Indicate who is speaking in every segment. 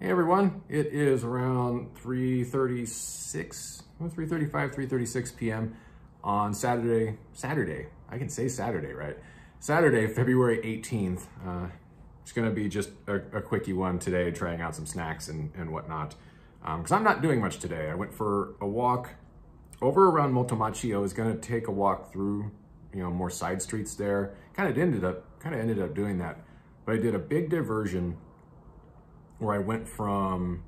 Speaker 1: Hey everyone, it is around 3.36, 3.35, 3.36 p.m. on Saturday, Saturday, I can say Saturday, right? Saturday, February 18th. Uh, it's gonna be just a, a, quickie one today, trying out some snacks and, and whatnot. Because um, I'm not doing much today. I went for a walk over around Motomachi. I was gonna take a walk through, you know, more side streets there. Kind of ended up, kind of ended up doing that. But I did a big diversion where I went from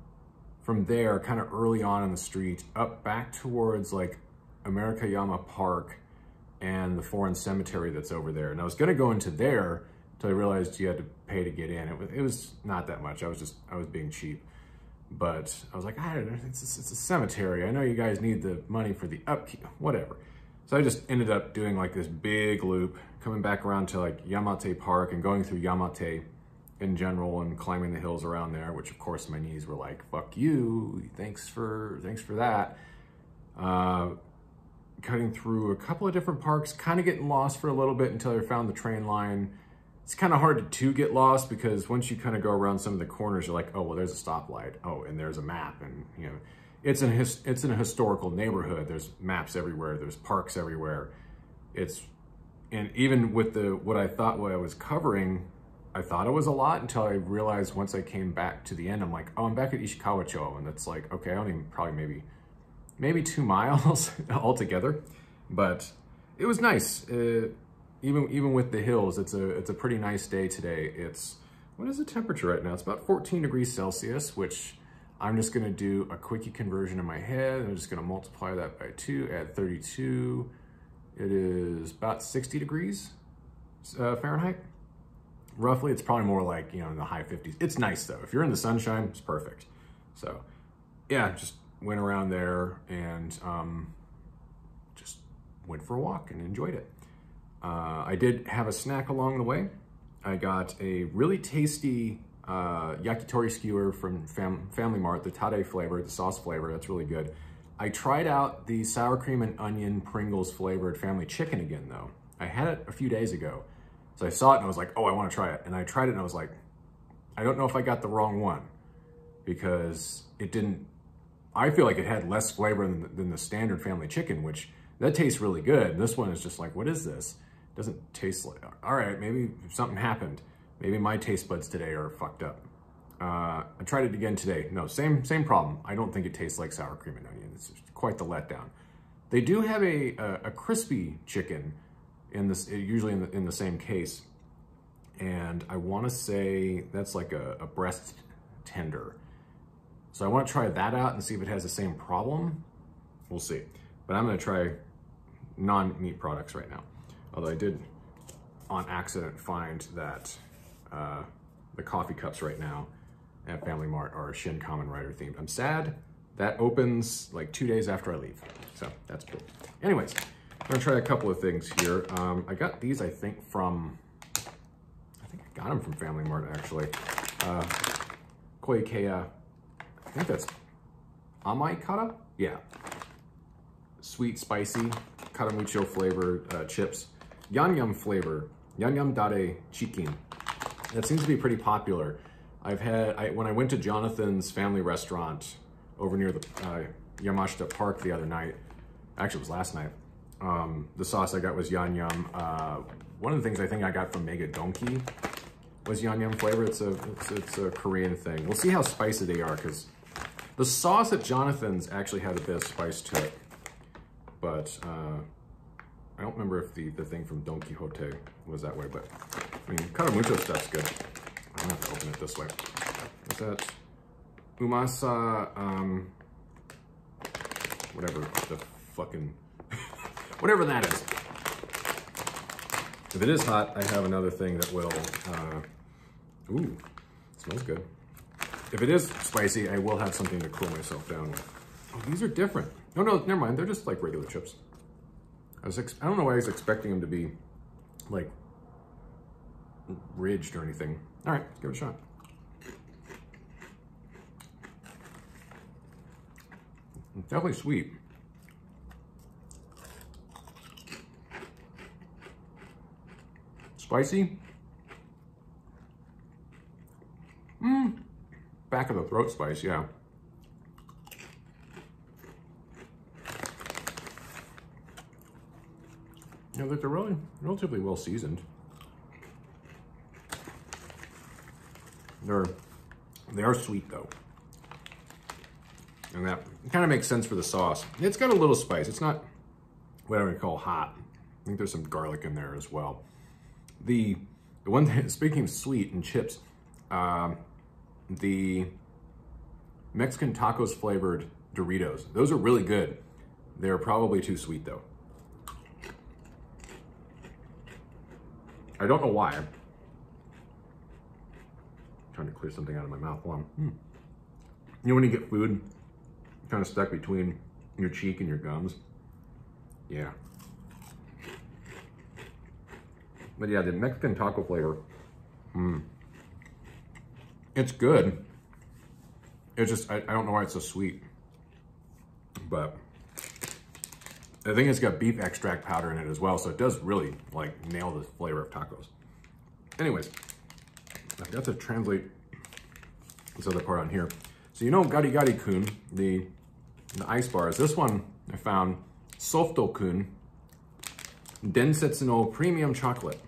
Speaker 1: from there kind of early on in the street up back towards like Americayama Park and the foreign cemetery that's over there. And I was gonna go into there until I realized you had to pay to get in. It was, it was not that much. I was just, I was being cheap. But I was like, I don't know, it's a, it's a cemetery. I know you guys need the money for the upkeep, whatever. So I just ended up doing like this big loop, coming back around to like Yamate Park and going through Yamate in general and climbing the hills around there, which of course my knees were like, fuck you, thanks for, thanks for that. Uh, cutting through a couple of different parks, kind of getting lost for a little bit until I found the train line. It's kind of hard to, to get lost because once you kind of go around some of the corners, you're like, oh, well, there's a stoplight. Oh, and there's a map. And, you know, it's an, his, it's in a historical neighborhood. There's maps everywhere. There's parks everywhere. It's, and even with the, what I thought what I was covering, I thought it was a lot until I realized once I came back to the end, I'm like, oh, I'm back at Ishikawacho. And it's like, okay, I only probably maybe, maybe two miles altogether. But it was nice. Uh, even even with the hills, it's a it's a pretty nice day today. It's, what is the temperature right now? It's about 14 degrees Celsius, which I'm just gonna do a quickie conversion in my head. I'm just gonna multiply that by two, add 32. It is about 60 degrees uh, Fahrenheit roughly. It's probably more like, you know, in the high 50s. It's nice though. If you're in the sunshine, it's perfect. So yeah, just went around there and um, just went for a walk and enjoyed it. Uh, I did have a snack along the way. I got a really tasty uh, yakitori skewer from Fam Family Mart, the tare flavor, the sauce flavor, that's really good. I tried out the sour cream and onion Pringles flavored family chicken again though. I had it a few days ago so I saw it and I was like, oh, I want to try it. And I tried it and I was like, I don't know if I got the wrong one because it didn't, I feel like it had less flavor than than the standard family chicken, which that tastes really good. This one is just like, what is this? It doesn't taste like, all right, maybe something happened. Maybe my taste buds today are fucked up. Uh, I tried it again today. No, same same problem. I don't think it tastes like sour cream and onion. It's quite the letdown. They do have a, a, a crispy chicken in this, usually in the, in the same case. And I want to say that's like a, a breast tender. So I want to try that out and see if it has the same problem. We'll see. But I'm going to try non-meat products right now. Although I did, on accident, find that uh, the coffee cups right now at Family Mart are Shin Kamen Rider themed. I'm sad. That opens like two days after I leave. So that's cool. Anyways, I'm gonna try a couple of things here. Um, I got these, I think, from, I think I got them from Family Mart, actually. Uh, Koikeya, I think that's Amai Kara? Yeah. Sweet, spicy, Karamucho flavored uh, chips. Yangnyeom flavor, Yangnyeom Dare Chicken. That seems to be pretty popular. I've had, I, when I went to Jonathan's family restaurant over near the uh, Yamashita Park the other night, actually it was last night, um, the sauce I got was Yangnyeom. Uh, one of the things I think I got from Mega Donki was Yangnyeom flavor. It's a, it's, it's a Korean thing. We'll see how spicy they are because the sauce at Jonathan's actually had a bit of spice to it. But uh, I don't remember if the, the thing from Don Quixote was that way, but I mean, Karamucho stuff's good. I'm gonna have to open it this way. Is that Umasa, um, whatever the fucking whatever that is. If it is hot, I have another thing that will, uh, ooh, smells good. If it is spicy, I will have something to cool myself down with. Oh, these are different. No, no, never mind. They're just like regular chips. I was, I don't know why I was expecting them to be like ridged or anything. All right, let's give it a shot. It's definitely sweet. Spicy? Mmm. back of the throat spice, yeah. You know, they're really relatively well seasoned. They're they are sweet though. And that kind of makes sense for the sauce. It's got a little spice. It's not what I would call hot. I think there's some garlic in there as well. The, one thing, speaking of sweet and chips, um, the Mexican tacos flavored Doritos, those are really good. They're probably too sweet though. I don't know why. I'm trying to clear something out of my mouth while hmm. You know when you get food kind of stuck between your cheek and your gums? Yeah. But yeah, the Mexican taco flavor, mm, it's good. It's just, I, I don't know why it's so sweet. But I think it's got beef extract powder in it as well, so it does really like nail the flavor of tacos. Anyways, I've got to translate this other part on here. So you know Gari Gari Kun, the, the ice bars. This one I found Softo Kun Densetsu no Premium Chocolate.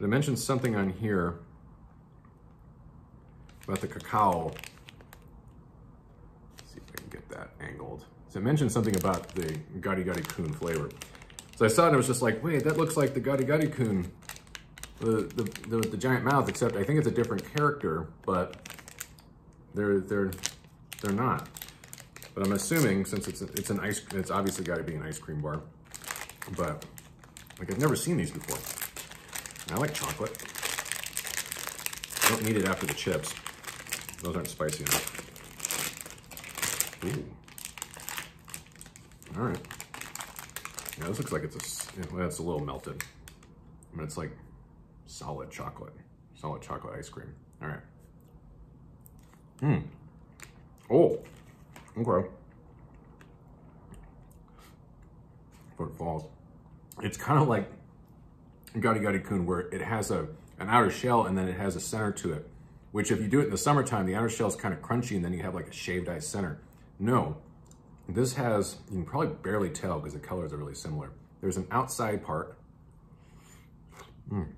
Speaker 1: They mentioned something on here about the cacao. Let's see if I can get that angled. So I mentioned something about the Gari Gari Kun flavor. So I saw it and I was just like, wait, that looks like the Gari Gari Kun, the, the, the, the giant mouth, except I think it's a different character, but they're, they're, they're not. But I'm assuming since it's, it's an ice, it's obviously got to be an ice cream bar. But like I've never seen these before. I like chocolate. Don't need it after the chips. Those aren't spicy enough. Ooh. All right. Yeah, this looks like it's a, well, it's a little melted. I mean, it's like solid chocolate, solid chocolate ice cream. All right. Hmm. Oh, okay. Foot falls. It's kind of like Gari Gari Kun where it has a an outer shell and then it has a center to it. Which if you do it in the summertime, the outer shell is kind of crunchy and then you have like a shaved ice center. No, this has, you can probably barely tell because the colors are really similar. There's an outside part. Mm.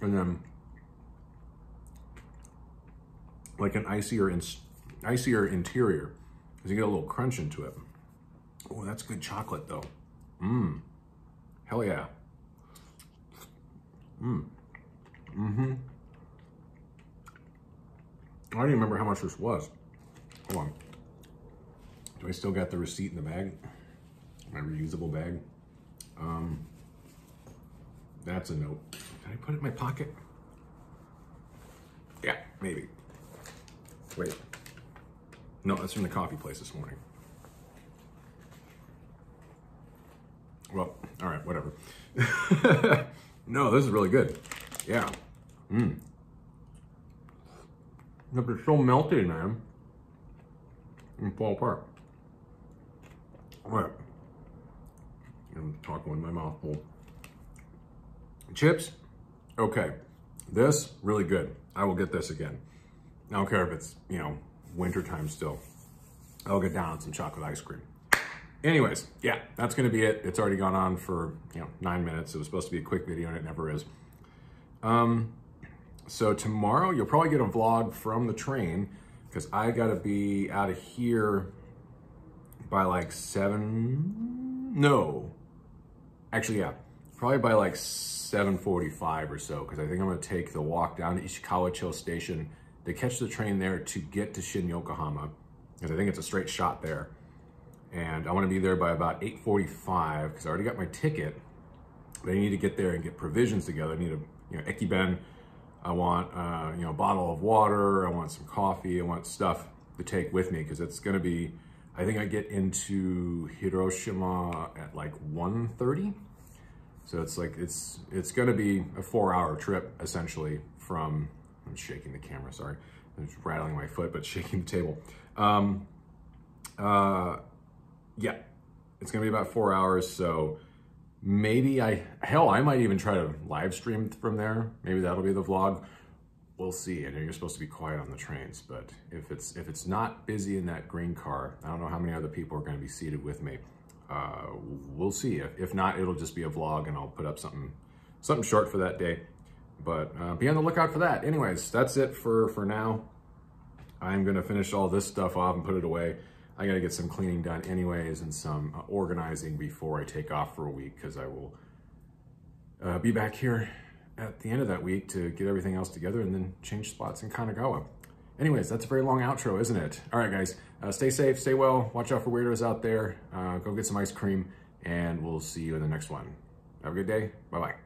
Speaker 1: And then like an icier, in, icier interior because you get a little crunch into it. Oh, that's good chocolate though. Mmm. Hell yeah. Mmm. Mm-hmm. I don't even remember how much this was. Hold on. Do I still got the receipt in the bag? My reusable bag? Um, that's a note. Did I put it in my pocket? Yeah, maybe. Wait. No, that's from the coffee place this morning. Well, all right, whatever. no, this is really good. Yeah. Mmm. It's so melted, man and fall apart. All right. I'm talking with my mouth full. Chips, okay. This, really good. I will get this again. I don't care if it's, you know, wintertime still. I'll get down on some chocolate ice cream. Anyways, yeah, that's gonna be it. It's already gone on for, you know, nine minutes. It was supposed to be a quick video and it never is. Um, so tomorrow you'll probably get a vlog from the train because I got to be out of here by like seven. No, actually, yeah, probably by like 7:45 or so. Because I think I'm gonna take the walk down to Ishikawa-cho Station to catch the train there to get to Shin Yokohama. Because I think it's a straight shot there. And I want to be there by about 8:45 because I already got my ticket. But I need to get there and get provisions together. I need a you know ekiben I want, uh, you know, a bottle of water. I want some coffee. I want stuff to take with me because it's going to be, I think I get into Hiroshima at like 1.30. So it's like, it's, it's going to be a four hour trip essentially from, I'm shaking the camera, sorry. I'm just rattling my foot, but shaking the table. Um, uh, yeah, it's to be about four hours. So maybe I, hell, I might even try to live stream from there. Maybe that'll be the vlog. we'll see. I know you're supposed to be quiet on the trains, but if it's if it's not busy in that green car, I don't know how many other people are going to be seated with me. Uh, we'll see. If, if not, it'll just be a vlog, and I'll put up something something short for that day. But uh, be on the lookout for that. Anyways, that's it for for now. I'm gonna finish all this stuff off and put it away. I gotta get some cleaning done anyways and some uh, organizing before I take off for a week because I will uh, be back here at the end of that week to get everything else together and then change spots in Kanagawa. Anyways, that's a very long outro, isn't it? All right, guys, uh, stay safe, stay well, watch out for weirdos out there, uh, go get some ice cream, and we'll see you in the next one. Have a good day. Bye-bye.